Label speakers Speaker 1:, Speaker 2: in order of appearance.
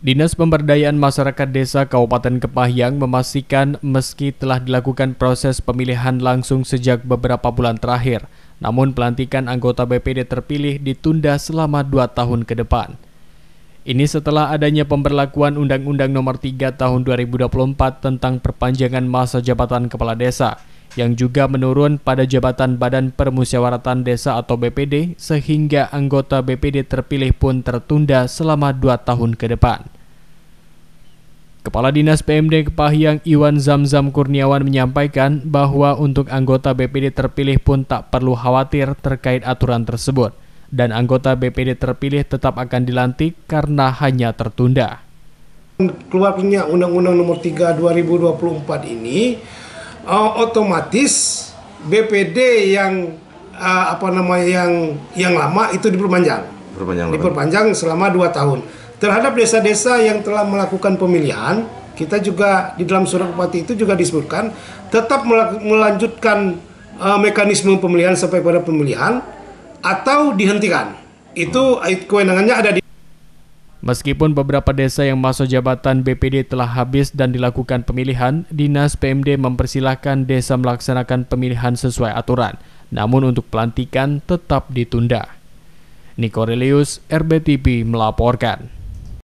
Speaker 1: Dinas Pemberdayaan Masyarakat Desa Kabupaten Kepahyang memastikan meski telah dilakukan proses pemilihan langsung sejak beberapa bulan terakhir, namun pelantikan anggota BPD terpilih ditunda selama dua tahun ke depan. Ini setelah adanya pemberlakuan Undang-Undang Nomor 3 Tahun 2024 tentang perpanjangan masa jabatan kepala desa yang juga menurun pada jabatan Badan Permusyawaratan Desa atau BPD sehingga anggota BPD terpilih pun tertunda selama dua tahun ke depan. Kepala Dinas PMD Kepahyang Iwan Zamzam Kurniawan menyampaikan bahwa untuk anggota BPD terpilih pun tak perlu khawatir terkait aturan tersebut dan anggota BPD terpilih tetap akan dilantik karena hanya tertunda.
Speaker 2: Keluarnya Undang-Undang Nomor 3 2024 ini uh, otomatis BPD yang uh, apa namanya yang yang lama itu diperpanjang. Diperpanjang, diperpanjang selama dua tahun. Terhadap desa-desa yang telah melakukan pemilihan, kita juga di dalam surat bupati itu juga disebutkan tetap melanjutkan uh, mekanisme pemilihan sampai pada pemilihan atau dihentikan. Itu kewenangannya ada di
Speaker 1: Meskipun beberapa desa yang masuk jabatan BPD telah habis dan dilakukan pemilihan, Dinas PMD mempersilahkan desa melaksanakan pemilihan sesuai aturan. Namun untuk pelantikan tetap ditunda. Nikorelius, RBTV melaporkan.